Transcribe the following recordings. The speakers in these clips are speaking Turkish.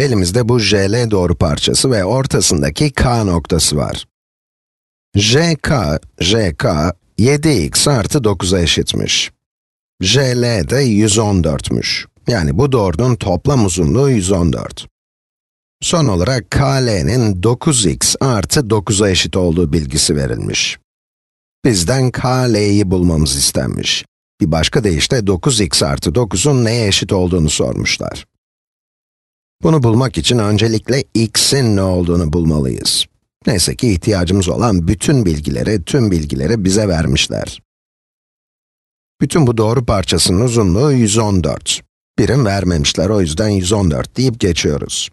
Elimizde bu JL doğru parçası ve ortasındaki K noktası var. JK, JK, 7x artı 9'a eşitmiş. JL de 114'müş. Yani bu doğrunun toplam uzunluğu 114. Son olarak KL'nin 9x artı 9'a eşit olduğu bilgisi verilmiş. Bizden KL'yi bulmamız istenmiş. Bir başka deyişle 9x artı 9'un neye eşit olduğunu sormuşlar. Bunu bulmak için öncelikle x'in ne olduğunu bulmalıyız. Neyse ki ihtiyacımız olan bütün bilgileri, tüm bilgileri bize vermişler. Bütün bu doğru parçasının uzunluğu 114. Birim vermemişler, o yüzden 114 deyip geçiyoruz.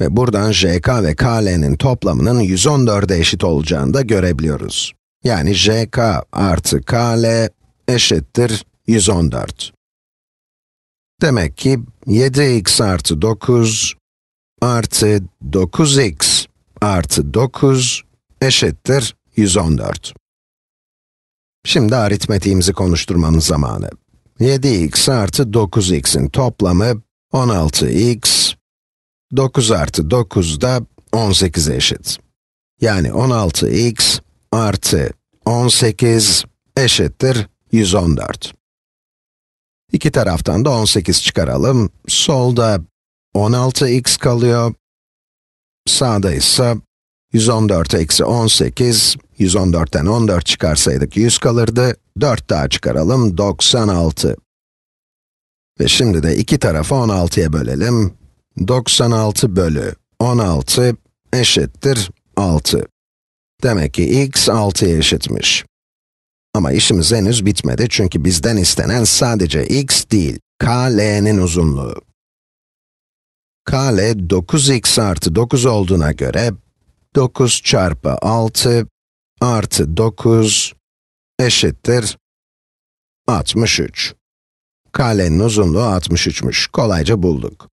Ve buradan jk ve kl'nin toplamının 114'e eşit olacağını da görebiliyoruz. Yani jk artı kl eşittir 114. Demek ki 7x artı 9 artı 9x artı 9 eşittir 114. Şimdi aritmetiğimizi konuşturmanın zamanı. 7x artı 9x'in toplamı 16x, 9 artı 9 da 18 eşit. Yani 16x artı 18 eşittir 114. İki taraftan da 18 çıkaralım. Solda 16x kalıyor. Sağda ise 114 eksi 18, 114'ten 14 çıkarsaydık 100 kalırdı. 4 daha çıkaralım, 96. Ve şimdi de iki tarafı 16'ya bölelim. 96 bölü 16 eşittir 6. Demek ki x 6'ya eşitmiş. Ama işimiz henüz bitmedi çünkü bizden istenen sadece x değil, kl'nin uzunluğu. kl 9x artı 9 olduğuna göre, 9 çarpı 6 artı 9 eşittir 63. kl'nin uzunluğu 63'müş, kolayca bulduk.